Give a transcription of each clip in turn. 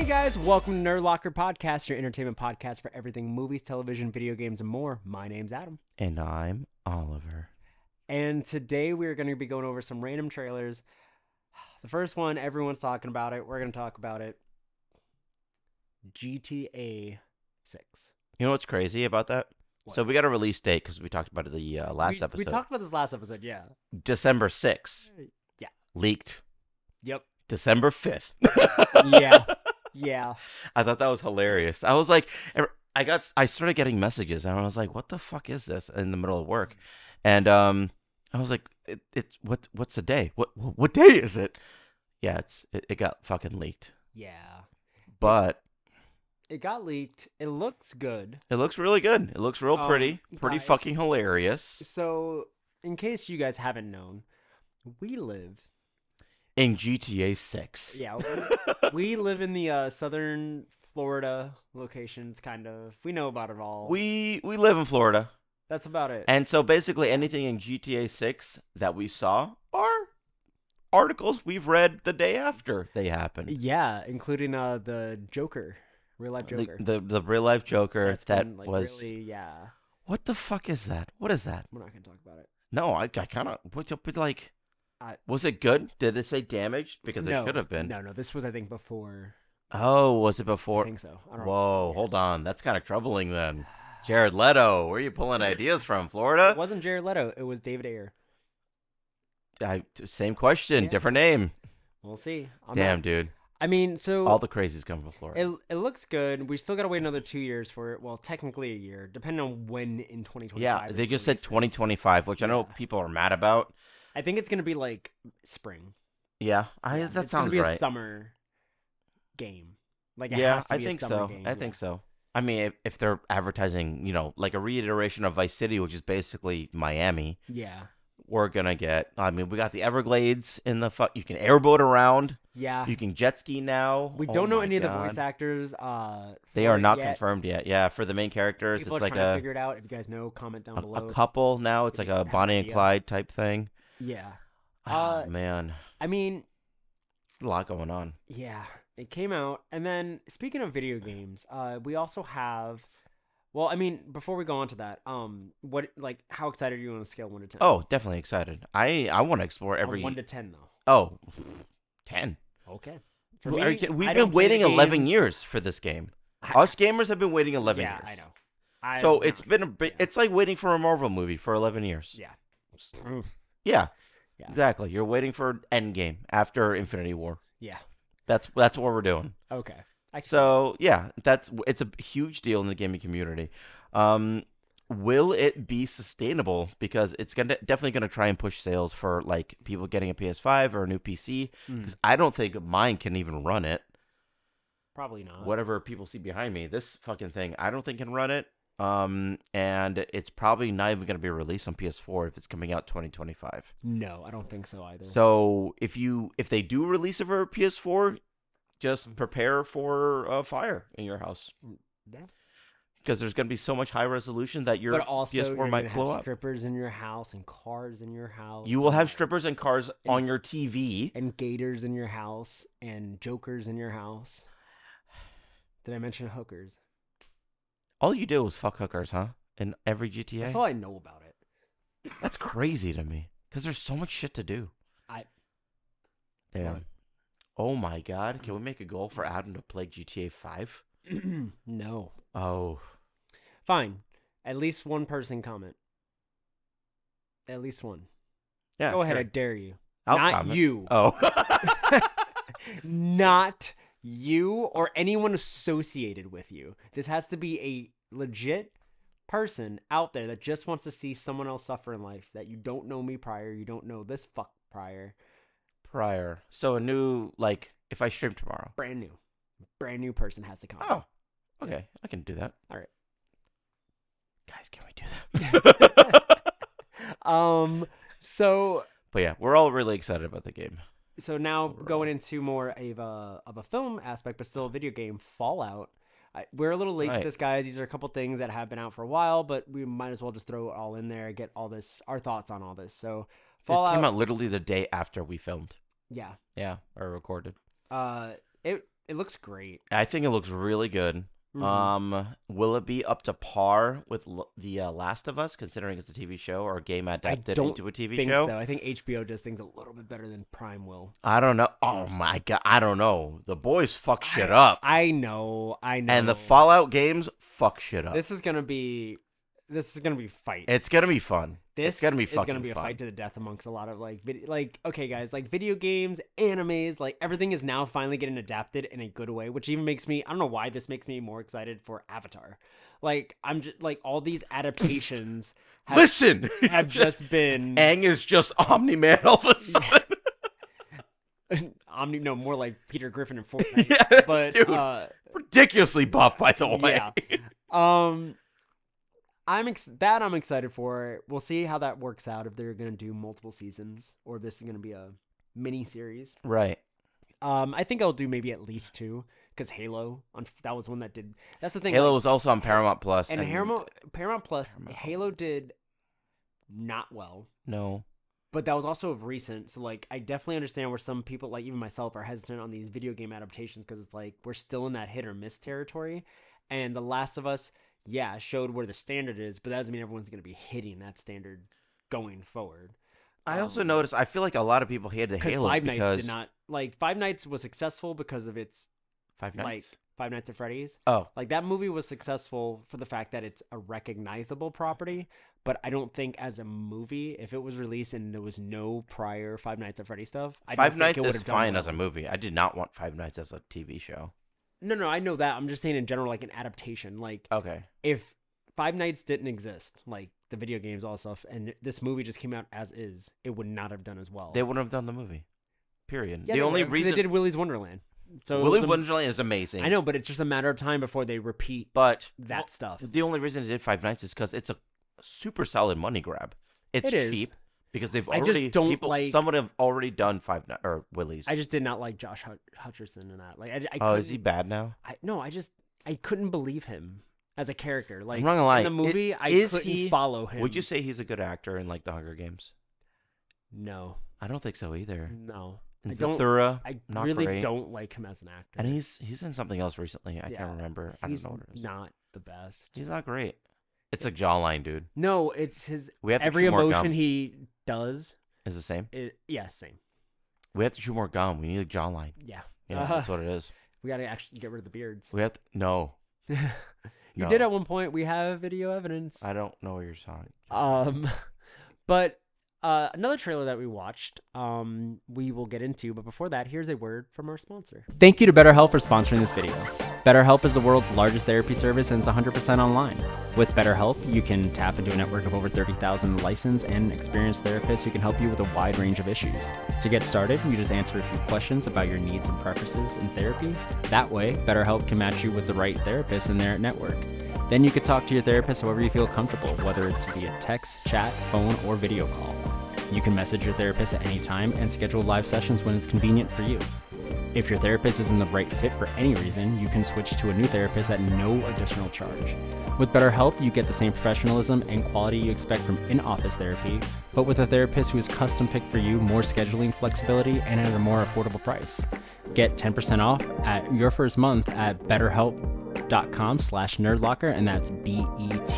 Hey guys, welcome to Nerd Locker Podcast, your entertainment podcast for everything movies, television, video games, and more. My name's Adam. And I'm Oliver. And today we're going to be going over some random trailers. The first one, everyone's talking about it. We're going to talk about it. GTA 6. You know what's crazy about that? What? So we got a release date because we talked about it the uh, last we, episode. We talked about this last episode, yeah. December 6th. Yeah. Leaked Yep. December 5th. Yeah. Yeah. I thought that was hilarious. I was like, er, I got, I started getting messages and I was like, what the fuck is this in the middle of work? And um, I was like, it, it's what, what's the day? What, what day is it? Yeah, it's, it, it got fucking leaked, Yeah. but It got leaked. It looks good. it looks really good. It looks real Um, pretty, pretty guys- fucking hilarious. So, in case you guys haven't known, we live In GTA 6. Yeah, we live in the uh, southern Florida locations, kind of. We know about it all. We we live in Florida, That's about it. and so basically anything in GTA 6 that we saw are articles we've read the day after they happened. yeah, including uh the Joker, real life The, Joker. the the real life Joker That's that been, like, was really yeah. what the fuck is that? What is that? We're not gonna talk about it. No, I, I kind of what but like I- was it good? Did they say damaged? Because no, it should have been. No, no, this was I think before. Oh, was it before? I think so. I Whoa, yeah. hold on. That's kind of troubling then. Jared Leto, where are you pulling ideas from? Florida? It wasn't Jared Leto. It was David Ayer. I, same question, Yeah. different name. We'll see. I'm Damn, not- dude. I mean, so All the crazies come from Florida. It, it looks good. We still gotta wait another two years for it. Well, technically a year, depending on when in 2025. Yeah, they just said 2025, which I know people are mad about. I think it's gonna be like spring. Yeah, I Yeah, that it's sounds gonna be a summer game. Like it Yeah, has to I think a summer so. game. I yeah. think so. I mean, if, if they're advertising, you know, like a reiteration of Vice City, which is basically Miami, Yeah, we're gonna get. I mean, we got the Everglades in the fuck. You can airboat around. yeah. You can jet ski now. we Oh don't know my any of the voice actors. Uh, They are not yet. confirmed yet. Yeah, for the main characters, People it's are like to a, figure it out. If you guys know, comment down a below. a couple now. It's like a Bonnie and. Clyde type thing. Yeah, Ah, Uh, man, I mean, it's a lot going on. Yeah, it came out. And then speaking of video games, uh, we also have. Well, I mean, before we go on to that, um, what like how excited are you on a scale of one to ten? Oh, definitely excited. I I want to explore A every. one to ten though. Oh, 10. Okay. Well, are you? We've I been don't waiting 11 years for this game. I- Us gamers have been waiting 11 yeah, years. I know. I So don't it's know. been a bit. Yeah. It's like waiting for a Marvel movie for 11 years. yeah. Yeah. Yeah. Exactly. You're waiting for Endgame after Infinity War. Yeah. That's that's what we're doing. Okay. So yeah, that's it's a huge deal in the gaming community. Um, will it be sustainable? Because it's gonna definitely gonna try and push sales for like people getting a PS5 or a new PC. that. Mm, Because I don't think mine can even run it. probably not. whatever people see behind me, this fucking thing, I don't think can run it. Um, and it's probably not even going to be released on PS4 if it's coming out 2025. No, I don't think so either. So if you if they do release it for PS4, just prepare for a fire in your house Yeah. because there's going to be so much high resolution that your but also, you're PS4 gonna might have blow up. strippers in your house and cars in your house. You will have strippers and cars on your TV. and gators in your house and jokers in your house. Did I mention hookers? All you do is fuck hookers, huh? In every GTA. That's all I know about it. That's crazy to me because there's so much shit to do. I- Damn. What? Oh my god. Can we make a goal for Adam to play GTA 5? no. Oh. Fine. At least one person comment. At least one. Yeah. Go ahead, sure. I dare you. I'll Not comment. you. Oh. Not you or anyone associated with you. This has to be a legit person out there that just wants to see someone else suffer in life that you don't know me prior, you don't know this fuck prior. Prior. So a new like if I stream tomorrow. Brand new. Brand new person has to come. Oh. Okay. I can do that. All right. Guys, can we do that? Um so but yeah, we're all really excited about the game. So now Overall. going into more of a of a film aspect, but still a video game, Fallout. I, we're a little late to this, guys. These are a couple things that have been out for a while, but we might as well just throw it all in there, get all this our thoughts on all this. So This Fallout, came out literally the day after we filmed. yeah. Yeah, or recorded. Uh, it it looks great. I think it looks really good. Mhm. Um, will it be up to par with L- the uh, Last of Us, considering it's a TV show or a game adapted don't into a TV think show? so. I think HBO does things a little bit better than Prime will. I don't know. Oh my god, I don't know. The boys fuck shit up, I know, I know. and the Fallout games fuck shit up. This is gonna be, this is gonna be fight. it's gonna be fun. This it's gonna be is gonna be a fun. fight to the death amongst a lot of like, vid- like okay, guys, like video games, animes, like everything is now finally getting adapted in a good way, which even makes me, I don't know why this makes me more excited for Avatar. Like I'm just like all these adaptations have, Listen, have just been Aang is just Omni Man all of a sudden. Omni, no more like Peter Griffin and Fortnite, yeah, but dude, uh, ridiculously buff by the way. Yeah. Um, I'm ex- that I'm excited for. We'll see how that works out if they're gonna do multiple seasons or if this is gonna be a mini series. right. Um, I think I'll do maybe at least two because Halo on that was one that did. That's the thing. Halo like, was also on Paramount Plus, and Paramount Paramount Plus Paramount. Halo did not well. No, But that was also of recent, so like I definitely understand where some people, like even myself, are hesitant on these video game adaptations because it's like we're still in that hit or miss territory. And The Last of Us, yeah, showed where the standard is, but that doesn't mean everyone's going to be hitting that standard going forward. I also Um, noticed. I feel like a lot of people hated the Because Halo Five because Nights did not like Five Nights was successful because of its Five Nights, like. Five Nights at Freddy's. oh, Like that movie was successful for the fact that it's a recognizable property, but I don't think as a movie, if it was released and there was no prior Five Nights at Freddy stuff, I Five don't Nights think it is fine well. as a movie. I did not want Five Nights as a TV show. No, no, I know that. I'm just saying in general, like an adaptation. Like Okay. if Five Nights didn't exist, like the video games, all stuff, and this movie just came out as is, it would not have done as well. They wouldn't have done the movie. Period. Yeah, the only reason they did Willy's Wonderland. So it Willy a- Wonderland is amazing. I know, but it's just a matter of time before they repeat but that stuff. the only reason they did Five Nights is because it's a super solid money grab. It's It cheap because they've I just already don't people. like- Someone have already done Five Nights or Willy's. I just did not like Josh Hut- Hutcherson in that. Like, I, I oh, is he bad now? I no, I just I couldn't believe him as a character. Like not gonna lie, in the it- movie, I is couldn't he- follow him. Would you say he's a good actor in like the Hunger Games? No, I don't think so either. no. And I don't- Zathura, I really great. don't like him as an actor. and he's he's in something else recently. I Yeah. can't remember. I don't know what it is. not the best. He's not great. It's a jawline, dude. No, it's his We have every emotion he does. Is the same. It, yeah, same. We have to chew more gum. We need a jawline. Yeah, Yeah, Uh-huh. that's what it is. we got to actually get rid of the beards. We have to, no. you No. did at one point. We have video evidence. I don't know what you're talking. Um, but uh, another trailer that we watched, um, we will get into. But before that, here's a word from our sponsor. Thank you to BetterHelp for sponsoring this video. BetterHelp is the world's largest therapy service and it's 100% online. With BetterHelp, you can tap into a network of over 30,000 licensed and experienced therapists who can help you with a wide range of issues. To get started, you just answer a few questions about your needs and preferences in therapy. That way, BetterHelp can match you with the right therapist in their network. Then you could talk to your therapist however you feel comfortable, whether it's via text, chat, phone, or video call. You can message your therapist at any time and schedule live sessions when it's convenient for you. If your therapist isn't the right fit for any reason, you can switch to a new therapist at no additional charge. With BetterHelp, you get the same professionalism and quality you expect from in office therapy, but with a therapist who is custom picked for you, more scheduling flexibility, and at a more affordable price. Get 10% off at your first month at betterhelp.com slash nerdlocker, and that's B-E-T-T-E-R-H-E-L-P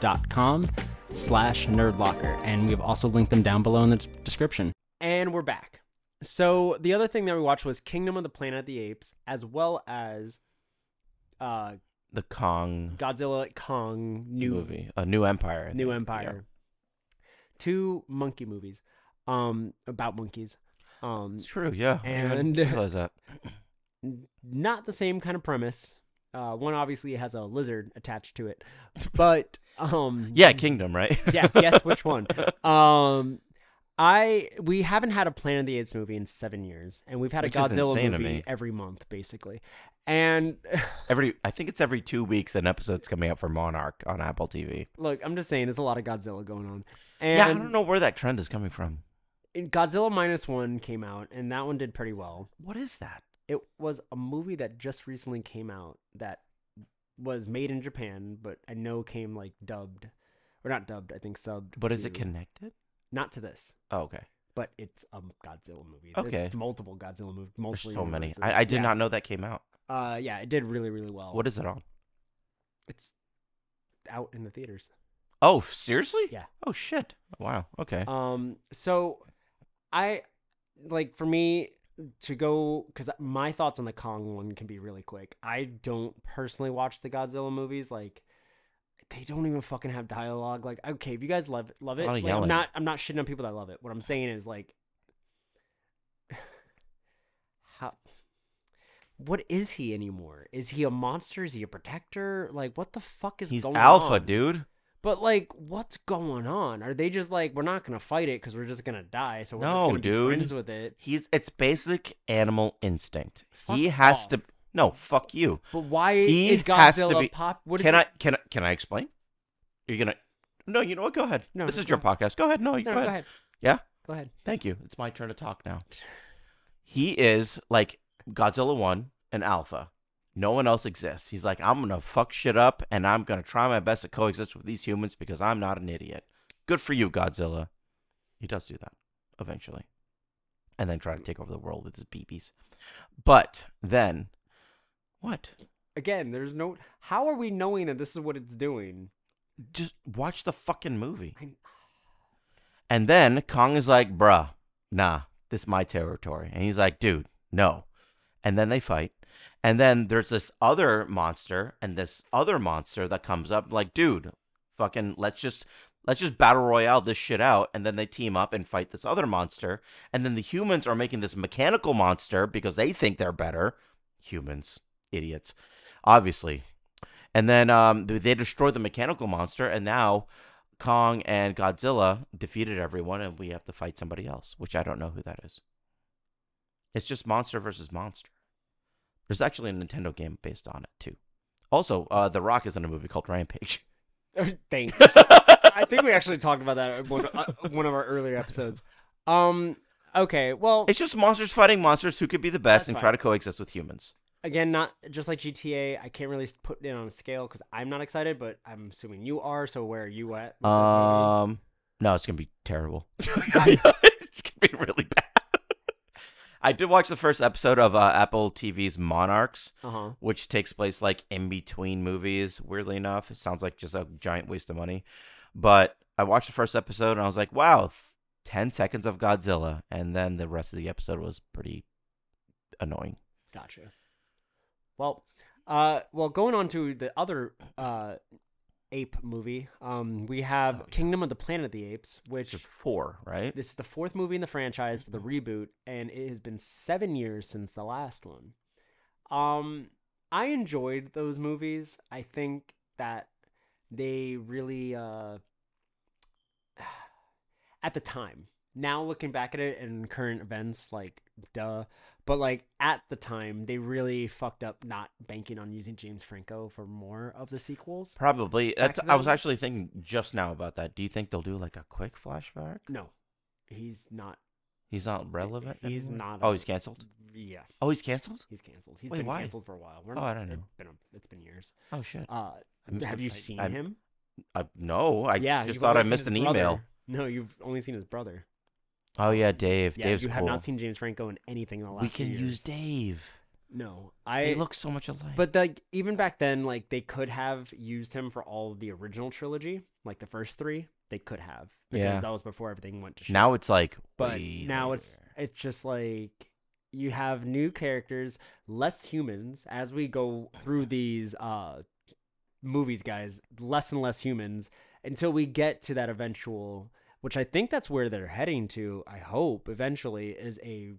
dot com slash nerdlocker. And we have also linked them down below in the description. And we're back. So the other thing that we watched was Kingdom of the Planet of the Apes, as well as uh, The Kong Godzilla Kong New movie, a New Empire. New think. Empire. Two monkey movies, um, about monkeys. Um, It's true. Yeah. And- even realize that. not the same kind of premise. Uh, one obviously has a lizard attached to it, but um, Yeah, Kingdom, right? yeah, guess which one. Um, I we haven't had a Planet of the Apes movie in seven years, and we've had Which a Godzilla movie every month, basically. And every I think it's every two weeks an episode's coming out for Monarch on Apple TV. look, I'm just saying, there's a lot of Godzilla going on. yeah, I don't know where that trend is coming from. Godzilla minus one came out, and that one did pretty well. What is that? It was a movie that just recently came out that was made in Japan, but I know came like dubbed, or not dubbed, I think subbed. But is it connected? not to this? Oh, okay. but it's a Godzilla movie. There's Okay. multiple Godzilla movies. There's Multiple so many. I, I did Yeah. not know that came out. Uh, yeah, it did really, really well. What is it on? It's out in the theaters. Oh, seriously? Yeah. Oh shit. Wow. Okay. Um, so I like for me to go because my thoughts on the Kong one can be really quick. I don't personally watch the Godzilla movies. Like they don't even fucking have dialogue. Like okay, if you guys love love it, like, I'm not I'm not shitting on people that love it. What I'm saying is like how. What is he anymore? Is he a monster? Is he a protector? Like, what the fuck is He's going alpha, on? dude. But like, what's going on? Are they just like, we're not gonna fight it because we're just gonna die? So we're just gonna dude. be friends with it. He's it's basic animal instinct. he has off. to No, fuck you. But why He is Godzilla be- pop? What is Can it? I can I can I explain? You're you gonna No, you know what? Go ahead. No, this is your go podcast. Go ahead. No, you No, go, no, ahead. go ahead. Yeah? Go ahead. Thank you. It's my turn to talk now. He is like Godzilla 1 and Alpha. No one else exists. He's like, I'm going to fuck shit up and I'm going to try my best to coexist with these humans because I'm not an idiot. Good for you, Godzilla. He does do that eventually. And then try to take over the world with his BBs. But then, what? Again, there's no. How are we knowing that this is what it's doing? Just watch the fucking movie. I, And then Kong is like, bruh, nah, this is my territory. And he's like, dude, no. And then they fight. And then there's this other monster and this other monster that comes up like, dude, fucking let's just let's just battle royale this shit out. And then they team up and fight this other monster. And then the humans are making this mechanical monster because they think they're better. Humans, idiots, obviously. And then um, they they destroy the mechanical monster, and now Kong and Godzilla defeated everyone, and we have to fight somebody else, which I don't know who that is. It's just monster versus monster. There's actually a Nintendo game based on it too. Also, uh, The Rock is in a movie called Rampage. thanks. I think we actually talked about that in one, uh, one of our earlier episodes. Um. Okay. Well, It's just monsters fighting monsters who could be the best and fine. try to coexist with humans. again, not just like GTA. I can't really put it on a scale because I'm not excited, but I'm assuming you are. So where are you at? with this movie? Um, no, it's gonna be terrible. it's gonna be really. I did watch the first episode of uh, Apple TV's Monarchs. Uh-huh. which takes place like in between movies. Weirdly enough, it sounds like just a giant waste of money. But I watched the first episode and I was like, wow, th- 10 seconds of Godzilla. And then the rest of the episode was pretty annoying. Gotcha. Well, uh, well, going on to the other uh, ape movie, um, we have Oh, yeah. Kingdom of the Planet of the Apes, which four, right? this is the fourth movie in the franchise for the reboot, and it has been seven years since the last one. Um, I enjoyed those movies. I think that they really, uh, at the time. Now looking back at it and current events, like duh. But like at the time, they really fucked up not banking on using James Franco for more of the sequels. Probably. That's, I was actually thinking just now about that. Do you think they'll do like a quick flashback? No, he's not. He's not relevant. He's anymore? not Oh, he's canceled. Yeah, Oh, he's canceled. he's canceled. He's Wait, been why? canceled for a while. We're Oh, I don't it's know. Been it's been years. Oh shit. Uh, I'm- have you I- seen I'm- him? I, no, I yeah, just thought I missed an brother. email. No, you've only seen his brother. Oh yeah, Dave. Yeah, Dave's you have cool. not seen James Franco in anything in the last. we can use. Dave. No, I. They look so much alike. But like even back then, like they could have used him for all of the original trilogy, like the first three. They could have. Because Yeah. that was before everything went to shit. now it's like. but now it's it's just like you have new characters, less humans as we go through these uh movies, guys. Less and less humans until we get to that eventual, which I think that's where they're heading to. I hope eventually is a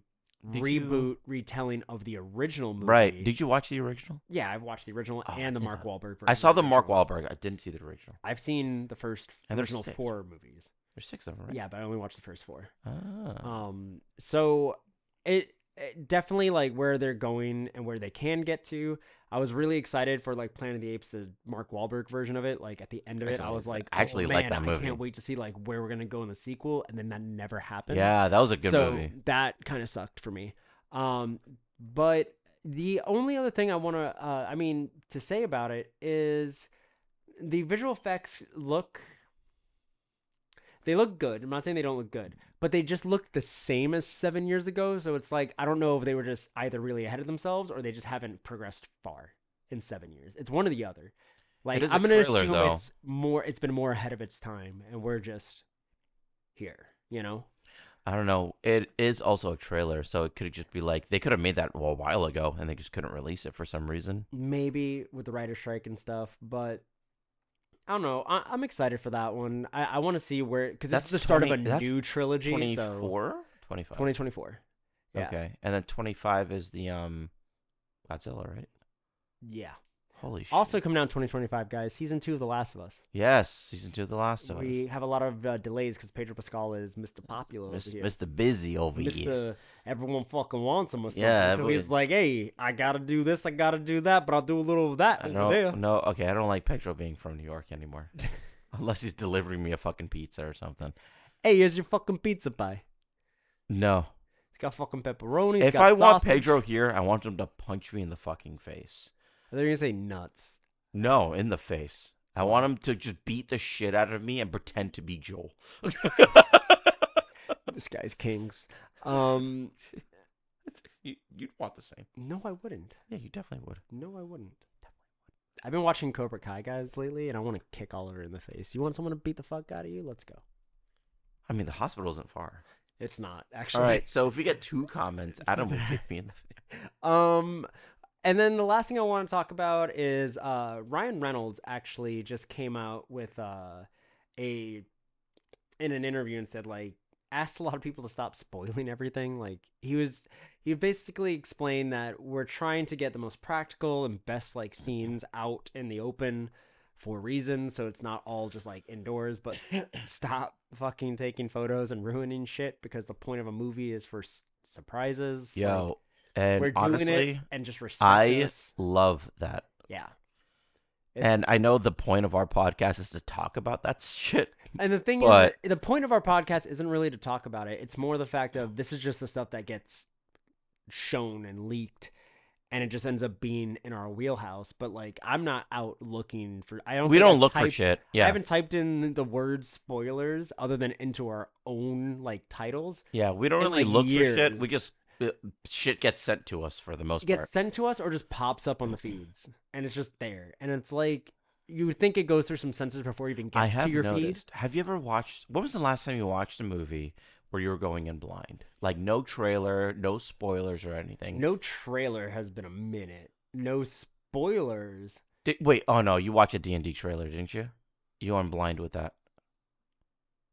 Did reboot you- retelling of the original movie. right. Did you watch the original? Yeah, I've watched the original Oh, and the yeah. Mark Wahlberg. I saw the Mark. Wahlberg. I didn't see the original. I've seen the first And there's original six. four movies. There's six of them, right? Yeah, but I only watched the first four. Ah. Um, so it, it definitely like where they're going and where they can get to. I was really excited for like Planet of the Apes, the Mark Wahlberg version of it. Like at the end of it, I actually was like. I actually oh, like that I can't wait to see like where we're gonna go in the sequel, and then that never happened. yeah, that was a good so movie. that kind of sucked for me. Um, but the only other thing I want to, uh, I mean, to say about it is the visual effects look. They look good. I'm not saying they don't look good, but they just look the same as seven years ago. So it's like I don't know if they were just either really ahead of themselves or they just haven't progressed far in seven years. It's one or the other. Like I'm gonna trailer, assume though. it's more. It's been more ahead of its time, and we're just here. You know. I don't know. It is also a trailer, so it could just be like they could have made that a while ago and they just couldn't release it for some reason. maybe with the writer strike and stuff, but I don't know. I, I'm excited for that one. I, I want to see where because That's the start 20 of a new trilogy. 24? So 25. 2024. Yeah. Okay. And then 25 is the um Godzilla, right? Yeah. Holy shit. Also coming out in 2025, guys. Season two of The Last of Us. yes, season 2 of The Last of Us. We have a lot of uh, delays because Pedro Pascal is Mr. Popular over Mis- here. Mr. Busy over here. Everyone fucking wants him or something. Yeah, so he's like, hey, I gotta do this, I gotta do that, but I'll do a little of that I over don't- there. no, okay, I don't like Pedro being from New York anymore. Unless he's delivering me a fucking pizza or something. Hey, here's your fucking pizza pie. No. It's got fucking pepperoni. it's if got I want sausage. Pedro here, I want him to punch me in the fucking face. They're gonna say nuts. No, in the face. I want him to just beat the shit out of me and pretend to be Joel. this guy's kings. Um, you, you'd want the same. no, I wouldn't. Yeah, you definitely would. No, I wouldn't. I've been watching Cobra Kai guys lately, and I want to kick Oliver in the face. You want someone to beat the fuck out of you? Let's go. I mean, the hospital isn't far. It's not actually. All right, so if we get two comments, Adam will kick me in the face. Um, and then the last thing I want to talk about is uh, Ryan Reynolds actually just came out with uh, a in an interview and said like asked a lot of people to stop spoiling everything. Like he was he basically explained that we're trying to get the most practical and best like scenes out in the open for reasons so it's not all just like indoors but stop fucking taking photos and ruining shit because the point of a movie is for s- surprises Yo, and we're doing honestly, it and just respect I us. love that. Yeah. It's- And I know the point of our podcast is to talk about that shit. And the thing but- is, the point of our podcast isn't really to talk about it. It's more the fact of this is just the stuff that gets shown and leaked, and it just ends up being in our wheelhouse. But like, I'm not out looking for. I don't. We don't I've look for typed- shit. I Yeah, haven't typed in the word spoilers other than into our own like titles. yeah. We don't really like, look for shit. We just Uh, shit gets sent to us for the most It gets part. sent to us or just pops up on the feeds, and it's just there. And it's like you would think it goes through some censors before it even I gets have to your feed. Have you ever watched? When was the last time you watched a movie where you were going in blind, like no trailer, no spoilers or anything? No trailer has been a minute. No spoilers. Di- wait, oh no, you watched a D and D trailer, didn't you? You went blind with that.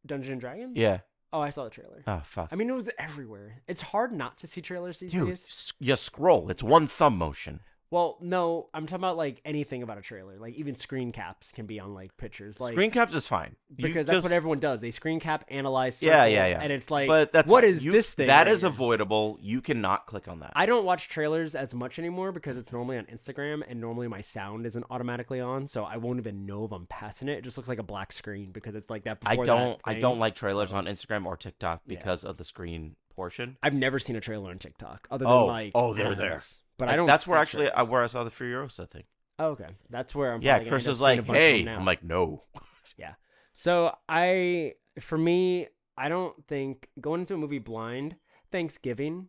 Dungeon and Dragons? Yeah. Oh, I saw the trailer. Oh fuck. I mean, it was everywhere. It's hard not to see trailers these Dude, days. s- you scroll. It's one thumb motion. Well, no, I'm talking about like anything about a trailer. Like even screen caps can be on like pictures. Like Screen caps is fine You because that's just- what everyone does. They screen cap, analyze, circle, Yeah, yeah, yeah. and it's like, but that's what is You- this thing? That right is here? avoidable. You cannot click on that. I don't watch trailers as much anymore because it's normally on Instagram and normally my sound isn't automatically on, so I won't even know if I'm passing it. It just looks like a black screen because it's like that. I don't. That I don't like trailers so- on Instagram or TikTok Yeah. because of the screen portion. I've never seen a trailer on TikTok other than Oh, like oh, they're there. Ads. But Like, I don't. That's where see actually uh, I, where I saw the Furiosa thing. Oh, okay, that's where I'm. Yeah, Chris end up was like, bunch of them "Hey," I'm like, "No." Yeah. So I, for me, I don't think going into a movie blind Thanksgiving.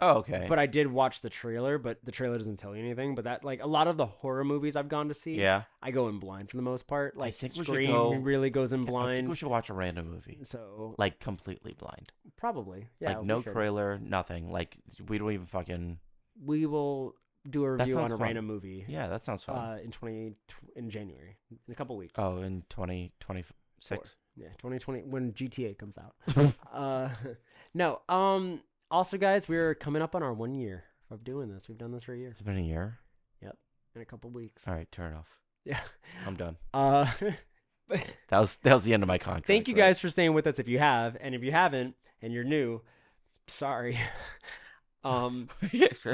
Oh, okay. But I did watch the trailer, but the trailer doesn't tell you anything. But that, like, a lot of the horror movies I've gone to see, yeah, I go in blind for the most part. Like, I think Scream go- really goes in I think blind. we should watch a random movie, So like completely blind, probably, yeah. like no trailer, nothing. Like we don't even fucking. We will do a That review on sounds a fun. random movie. Yeah, that sounds fun. Uh, in twenty in January, in a couple weeks. oh, in twenty twenty six. Yeah, 2020 when GTA comes out. uh, no. Um. Also, guys, we're coming up on our one year of doing this. We've done this for a year It's been a year. Yep. In a couple weeks. All right, turn it off. Yeah. I'm done. Uh. That was that was the end of my contract. thank you right? guys for staying with us. If you have, and if you haven't, and you're new, sorry. Um. you picked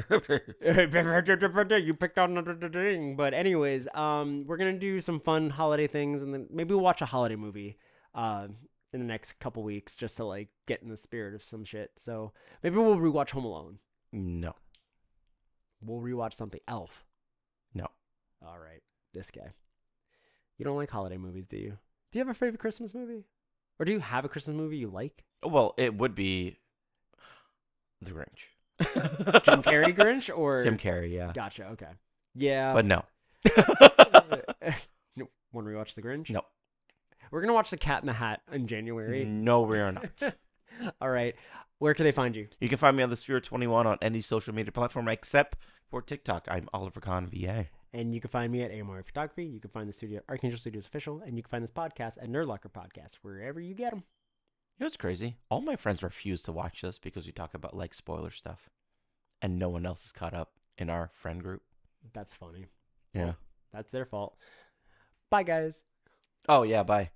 on the thing, but anyways, um, we're gonna do some fun holiday things, and then maybe we'll watch a holiday movie, uh, in the next couple weeks, just to like get in the spirit of some shit. So maybe we'll rewatch Home Alone. no, We'll rewatch something. Elf. no. All right, this guy. You don't like holiday movies, do you? Do you have a favorite Christmas movie? Or do you have a Christmas movie you like? Well, it would be The Grinch. Jim Carrey Grinch or Jim Carrey, yeah. Gotcha. Okay. Yeah. But no. no, want to rewatch The Grinch? No. We're gonna watch The Cat in the Hat in January. No, we are not. All right. Where can they find you? You can find me on the Sphere 21 on any social media platform except for TikTok. I'm Oliver Kahn VA. And you can find me at AMR Photography. You can find the studio Archangel Studios official, and you can find this podcast at Nerd Locker Podcast wherever you get them. You know what's crazy? All my friends refuse to watch this because we talk about like spoiler stuff, and no one else is caught up in our friend group. That's funny. Yeah. That's their fault. Bye, guys. Oh yeah. Bye.